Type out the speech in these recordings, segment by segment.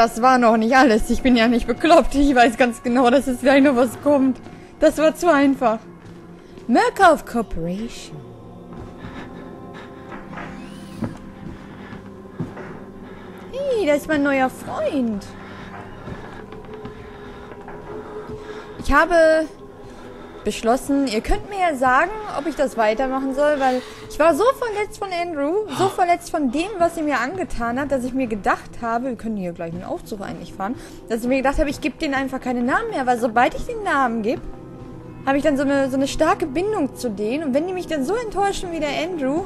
das war noch nicht alles. Ich bin ja nicht bekloppt. Ich weiß ganz genau, dass jetzt gleich noch was kommt. Das war zu einfach. Murkoff Corporation. Hey, da ist mein neuer Freund. Ich habe beschlossen, ihr könnt mir ja sagen, ob ich das weitermachen soll, weil ich war so verletzt von Andrew, so verletzt von dem, was er mir angetan hat, dass ich mir gedacht habe, wir können hier gleich einen Aufzug eigentlich fahren, dass ich mir gedacht habe, ich gebe denen einfach keine Namen mehr, weil sobald ich den Namen gebe, habe ich dann so eine, so eine starke Bindung zu denen. Und wenn die mich dann so enttäuschen wie der Andrew,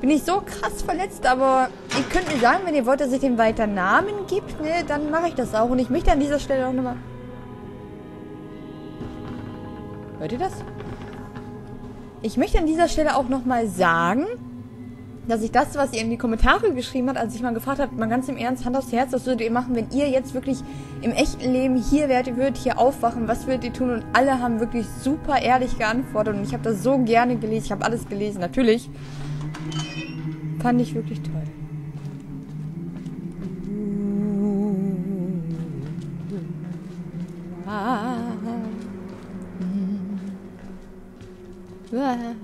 bin ich so krass verletzt, aber ihr könnt mir sagen, wenn ihr wollt, dass ich dem weiter Namen gibt, ne, dann mache ich das auch. Und ich möchte an dieser Stelle auch nochmal Hört ihr das? Ich möchte an dieser Stelle auch nochmal sagen, dass ich das, was ihr in die Kommentare geschrieben habt, als ich mal gefragt habe, mal ganz im Ernst, Hand aufs Herz, was würdet ihr machen, wenn ihr jetzt wirklich im echten Leben hier ihr würdet hier aufwachen, was würdet ihr tun? Und alle haben wirklich super ehrlich geantwortet und ich habe das so gerne gelesen, ich habe alles gelesen, natürlich. Fand ich wirklich toll. Warum?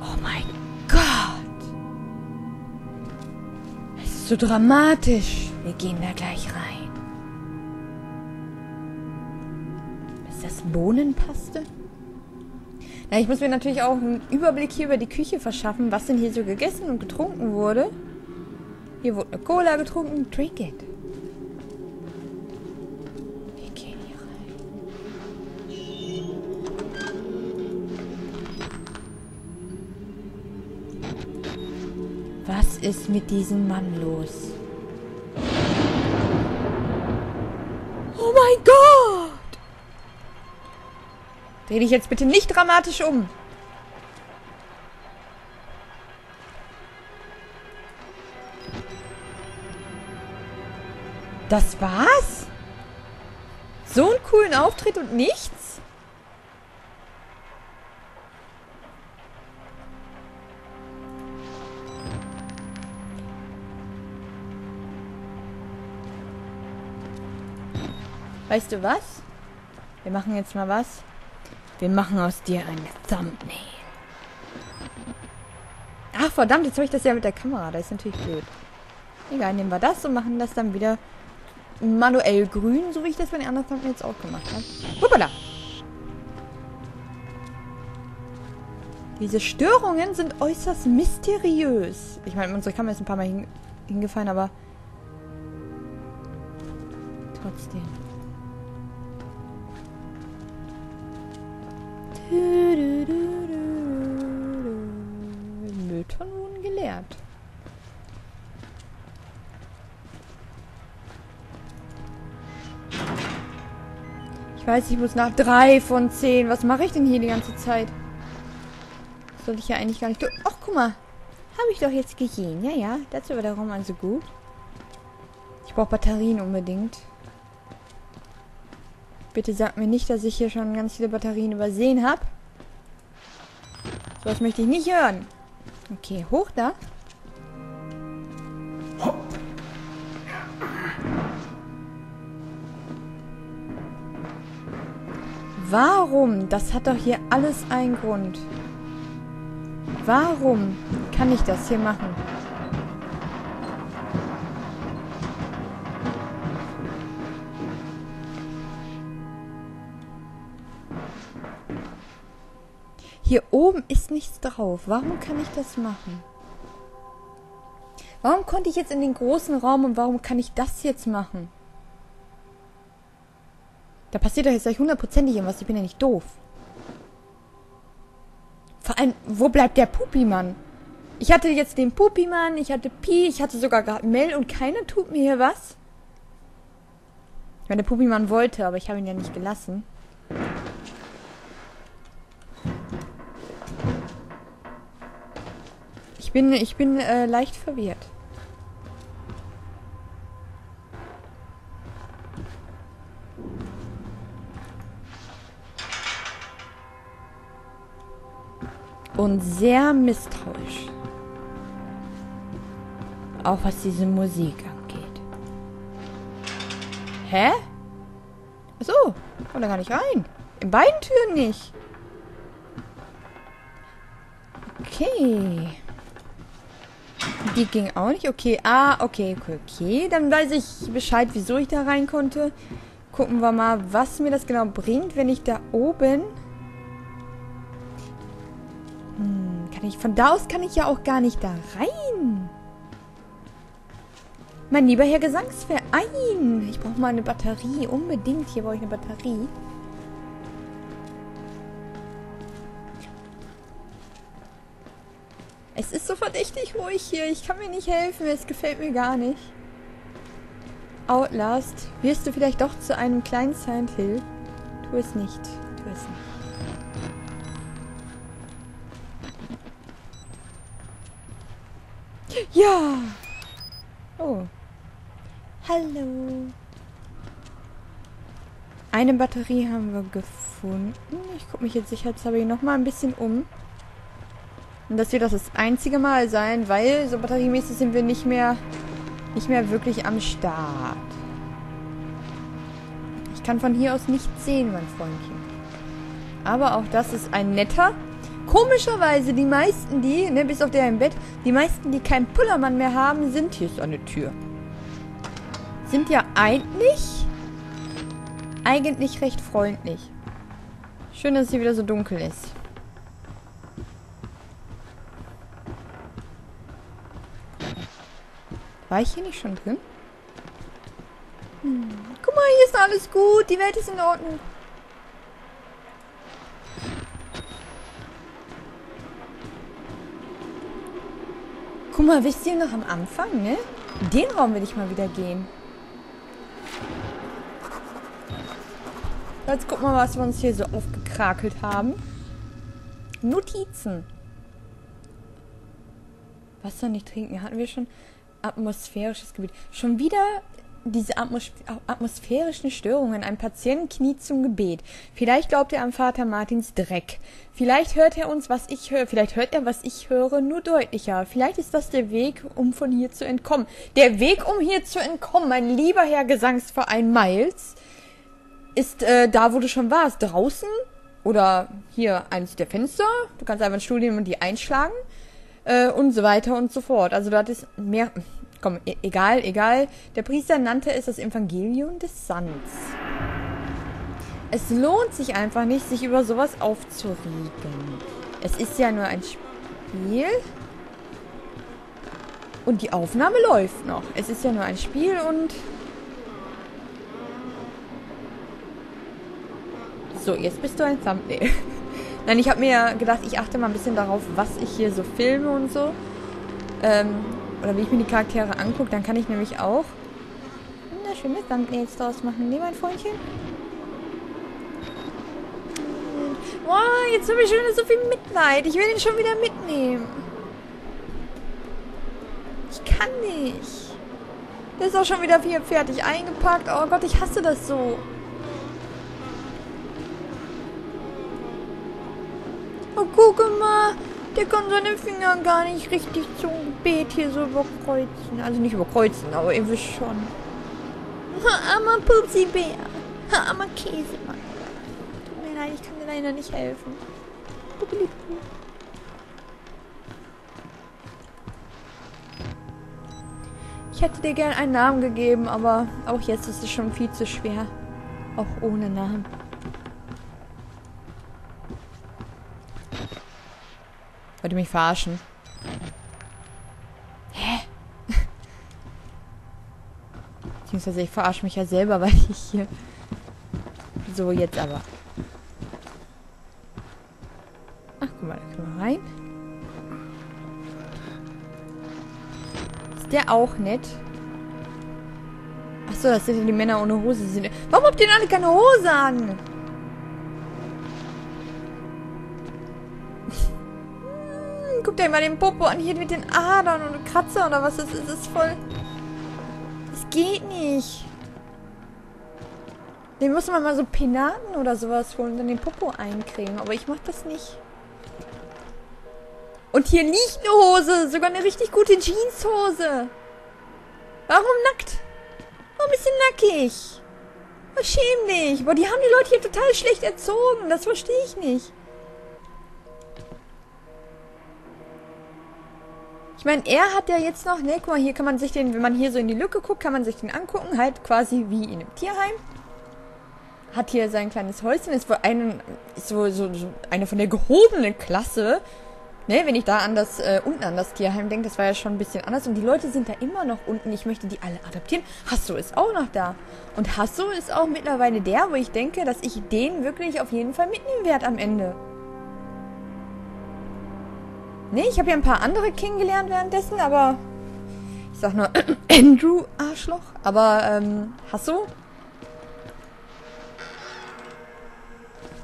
Oh mein Gott! Es ist so dramatisch. Wir gehen da gleich rein. Ist das Bohnenpaste? Ja, ich muss mir natürlich auch einen Überblick hier über die Küche verschaffen, was denn hier so gegessen und getrunken wurde. Hier wurde eine Cola getrunken. Drink it. Wir gehen hier rein. Was ist mit diesem Mann los? Dreh dich jetzt bitte nicht dramatisch um. Das war's? So einen coolen Auftritt und nichts? Weißt du was? Wir machen jetzt mal was. Wir machen aus dir ein Thumbnail. Ach verdammt, jetzt habe ich das ja mit der Kamera. Das ist natürlich blöd. Egal, nehmen wir das und machen das dann wieder manuell grün, so wie ich das bei den anderen Thumbnails auch gemacht habe. Hoppala! Diese Störungen sind äußerst mysteriös. Ich meine, unsere Kamera ist ein paar Mal hin hingefallen, aber trotzdem. Ich weiß, ich muss nach drei von zehn. Was mache ich denn hier die ganze Zeit? Sollte ich ja eigentlich gar nicht. Ach, guck mal. Habe ich doch jetzt gesehen. Ja, ja. Dazu war der Raum also gut. Ich brauche Batterien unbedingt. Bitte sag mir nicht, dass ich hier schon ganz viele Batterien übersehen habe. So was möchte ich nicht hören. Okay, hoch da. Warum? Das hat doch hier alles einen Grund. Warum kann ich das hier machen? Hier oben ist nichts drauf. Warum kann ich das machen? Warum konnte ich jetzt in den großen Raum und warum kann ich das jetzt machen? Da passiert doch jetzt gleich hundertprozentig irgendwas. Ich bin ja nicht doof. Vor allem, wo bleibt der Pupi-Mann? Ich hatte jetzt den Pupi-Mann, ich hatte Pi, ich hatte sogar gerade Mel und keiner tut mir hier was. Ich meine, der Pupi-Mann wollte, aber ich habe ihn ja nicht gelassen. Ich bin, ich bin äh, leicht verwirrt. Und sehr misstrauisch. Auch was diese Musik angeht. Hä? Achso, kommt da gar nicht rein. In beiden Türen nicht. Okay. Die ging auch nicht. Okay, ah, okay, okay, okay. Dann weiß ich Bescheid, wieso ich da rein konnte. Gucken wir mal, was mir das genau bringt, wenn ich da oben... kann ich... Von da aus kann ich ja auch gar nicht da rein. Mein lieber Herr Gesangsverein. Ich brauche mal eine Batterie. Unbedingt. Hier brauche ich eine Batterie. Es ist so verdächtig ruhig hier. Ich kann mir nicht helfen. Es gefällt mir gar nicht. Outlast. Wirst du vielleicht doch zu einem kleinen Silent Hill? Tu es nicht. Tu es nicht. Ja! Oh. Hallo. Eine Batterie haben wir gefunden. Ich gucke mich jetzt sicherheitshalber noch mal ein bisschen um. Und das wird das das einzige Mal sein, weil so batteriemäßig sind wir nicht mehr, nicht mehr wirklich am Start. Ich kann von hier aus nichts sehen, mein Freundchen. Aber auch das ist ein netter. Komischerweise, die meisten, die, ne, bis auf der im Bett, die meisten, die keinen Pullermann mehr haben, sind hier ist eine Tür sind ja eigentlich eigentlich recht freundlich. Schön, dass es hier wieder so dunkel ist. War ich hier nicht schon drin? Hm. Guck mal, hier ist alles gut. Die Welt ist in Ordnung. Guck mal, wisst ihr noch am Anfang, ne? Den Raum will ich mal wieder gehen. Jetzt wir mal, was wir uns hier so aufgekrakelt haben. Notizen. Wasser nicht trinken. Hatten wir schon atmosphärisches Gebiet. Schon wieder diese Atmos atmosphärischen Störungen. Ein Patient kniet zum Gebet. Vielleicht glaubt er am Vater Martins Dreck. Vielleicht hört er uns, was ich höre. Vielleicht hört er, was ich höre, nur deutlicher. Vielleicht ist das der Weg, um von hier zu entkommen. Der Weg, um hier zu entkommen, mein lieber Herr Gesangsverein Miles ist äh, da, wo du schon warst, draußen oder hier eines der Fenster. Du kannst einfach Stuhl nehmen und die einschlagen äh, und so weiter und so fort. Also dort ist mehr. Komm, e egal, egal. Der Priester nannte es das Evangelium des Sands. Es lohnt sich einfach nicht, sich über sowas aufzuregen. Es ist ja nur ein Spiel. Und die Aufnahme läuft noch. Es ist ja nur ein Spiel und So, jetzt bist du ein Thumbnail. Nein, ich habe mir gedacht, ich achte mal ein bisschen darauf, was ich hier so filme und so. Ähm, oder wie ich mir die Charaktere angucke, dann kann ich nämlich auch wunderschöne Thumbnails draus machen. Ne, mein Freundchen? Wow, jetzt habe ich schon so viel Mitleid. Ich will ihn schon wieder mitnehmen. Ich kann nicht. Der ist auch schon wieder viel fertig eingepackt. Oh Gott, ich hasse das so. Oh, guck mal. Der kann seine Finger gar nicht richtig zum Gebet hier so überkreuzen. Also nicht überkreuzen, aber ihr wisst schon. Armer Pupsi-Bär. Armer Käsemann. Tut mir leid, ich kann dir leider nicht helfen. Ich hätte dir gern einen Namen gegeben, aber auch jetzt ist es schon viel zu schwer. Auch ohne Namen. Wollt ihr mich verarschen? Hä? Beziehungsweise ich verarsche mich ja selber, weil ich hier... So, jetzt aber. Ach, guck mal, da können wir rein. Ist der auch nett? Achso, das sind ja die Männer ohne Hose. Warum habt ihr denn alle keine Hose an? Dir mal den Popo an, hier mit den Adern und Kratzer oder was das ist. Das ist voll... Das geht nicht. Den muss man mal so Penaten oder sowas holen und dann den Popo eincremen. Aber ich mach das nicht. Und hier liegt eine Hose. Sogar eine richtig gute Jeanshose. Warum nackt? Warum ist sie nackig? Schäm dich. Boah, die haben die Leute hier total schlecht erzogen. Das verstehe ich nicht. Ich meine, er hat ja jetzt noch, ne, guck mal, hier kann man sich den, wenn man hier so in die Lücke guckt, kann man sich den angucken, halt quasi wie in einem Tierheim. Hat hier sein kleines Häuschen, ist wohl ein, ist so, so, so eine von der gehobenen Klasse. Ne, wenn ich da an das, äh, unten an das Tierheim denke, das war ja schon ein bisschen anders. Und die Leute sind da immer noch unten. Ich möchte die alle adoptieren. Hasso ist auch noch da. Und Hasso ist auch mittlerweile der, wo ich denke, dass ich den wirklich auf jeden Fall mitnehmen werde am Ende. Ne, ich habe ja ein paar andere kennengelernt währenddessen, aber ich sag nur Andrew Arschloch. Aber ähm, Hasso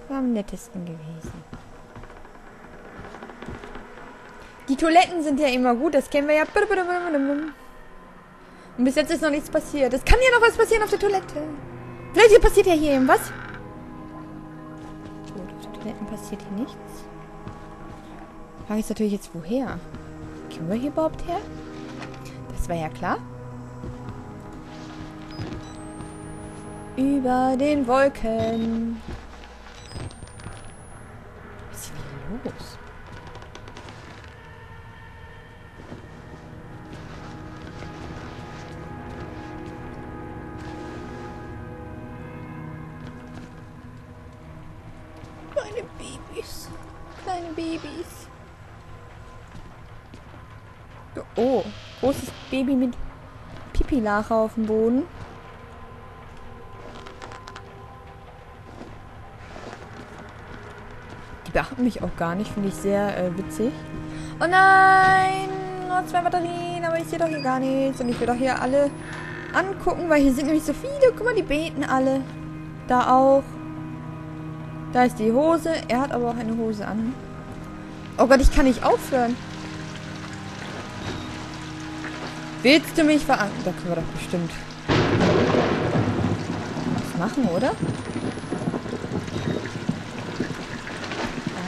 war am nettesten gewesen. Die Toiletten sind ja immer gut, das kennen wir ja. Und bis jetzt ist noch nichts passiert. Es kann ja noch was passieren auf der Toilette. Vielleicht passiert ja hier irgendwas. Gut, auf den Toiletten passiert hier nichts. Frage ist natürlich jetzt, woher? Kommen wir hier überhaupt her? Das war ja klar. Über den Wolken. Was ist denn hier los? Oh, großes Baby mit Pipi-Lache auf dem Boden. Die beachten mich auch gar nicht, finde ich sehr äh, witzig. Oh nein, nur zwei Batterien, aber ich sehe doch hier gar nichts. Und ich will doch hier alle angucken, weil hier sind nämlich so viele. Guck mal, die beten alle. Da auch. Da ist die Hose. Er hat aber auch eine Hose an. Oh Gott, ich kann nicht aufhören. Willst du mich verarschen? Da können wir doch bestimmt was machen, oder?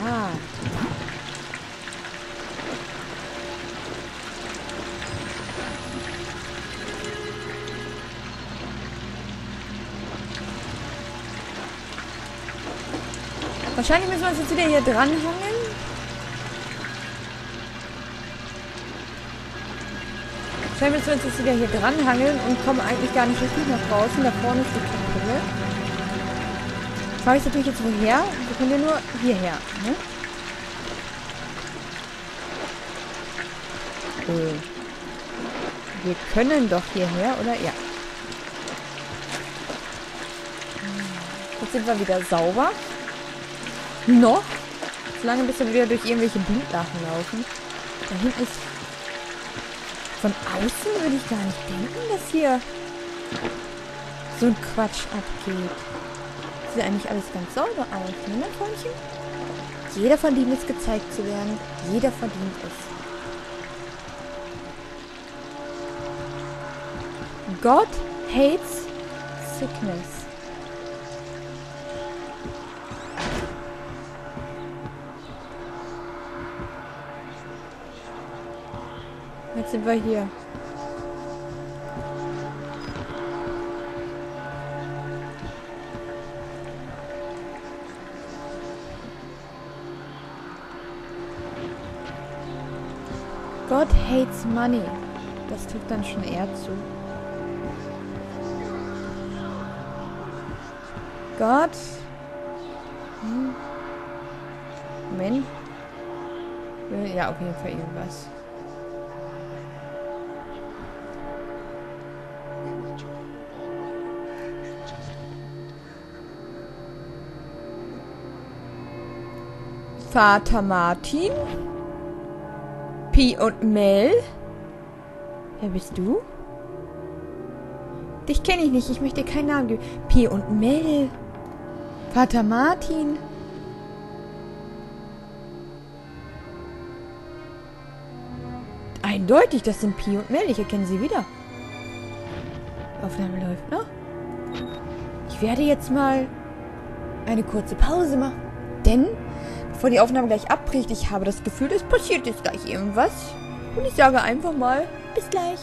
Ah. Wahrscheinlich müssen wir uns jetzt wieder hier dranhangeln. Müssen wir uns jetzt wieder hier dranhangeln und kommen eigentlich gar nicht richtig nach draußen. Da vorne ist die Kapelle. Frage ich natürlich jetzt woher? Wir können ja nur hierher, ne? Cool. Wir können doch hierher, oder? Ja. Jetzt sind wir wieder sauber. Noch. Solange bis wir wieder durch irgendwelche Blutlachen laufen. Da hinten ist... Von außen würde ich gar nicht denken, dass hier so ein Quatsch abgeht. Sieht eigentlich alles ganz sauber aus, ne, mein Freundchen? Jeder verdient es, gezeigt zu werden. Jeder verdient es. God hates sickness. Jetzt sind wir hier. God hates money. Das trifft dann schon eher zu. Gott. Hm. Moment. Ja, auf jeden Fall irgendwas. Vater Martin? Pi und Mel? Wer bist du? Dich kenne ich nicht, ich möchte keinen Namen geben. Pi und Mel. Vater Martin. Eindeutig, das sind Pi und Mel. Ich erkenne sie wieder. Aufnahme läuft, ne? Ich werde jetzt mal eine kurze Pause machen. Denn bevor die Aufnahme gleich abbricht, ich habe das Gefühl, es passiert jetzt gleich irgendwas. Und ich sage einfach mal, bis gleich.